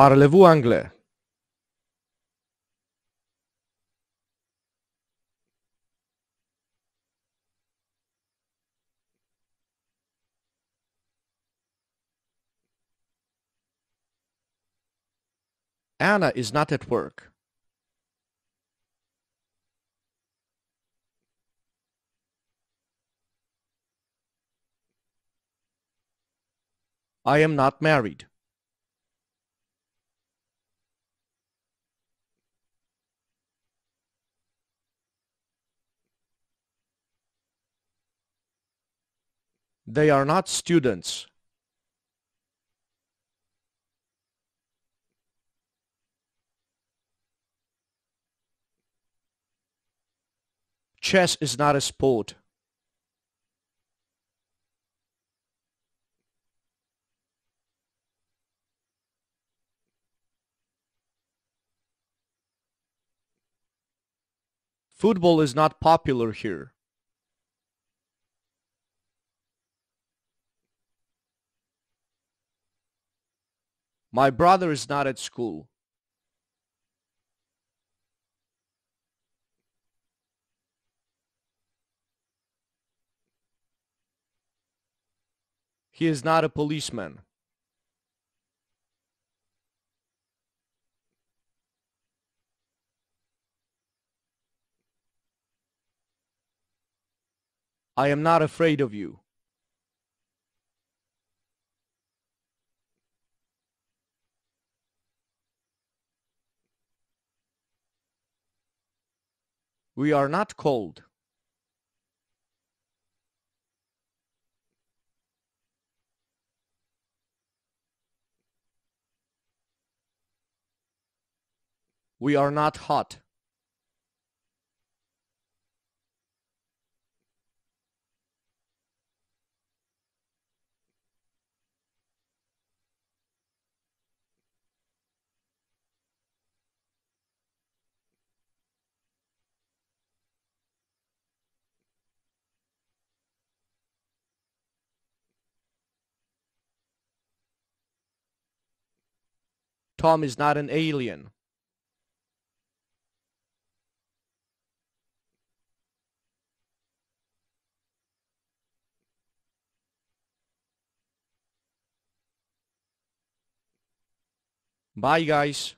Parlez-vous anglais? Anna is not at work. I am not married. They are not students. Chess is not a sport. Football is not popular here. My brother is not at school. He is not a policeman. I am not afraid of you. We are not cold. We are not hot. Tom is not an alien. Bye guys.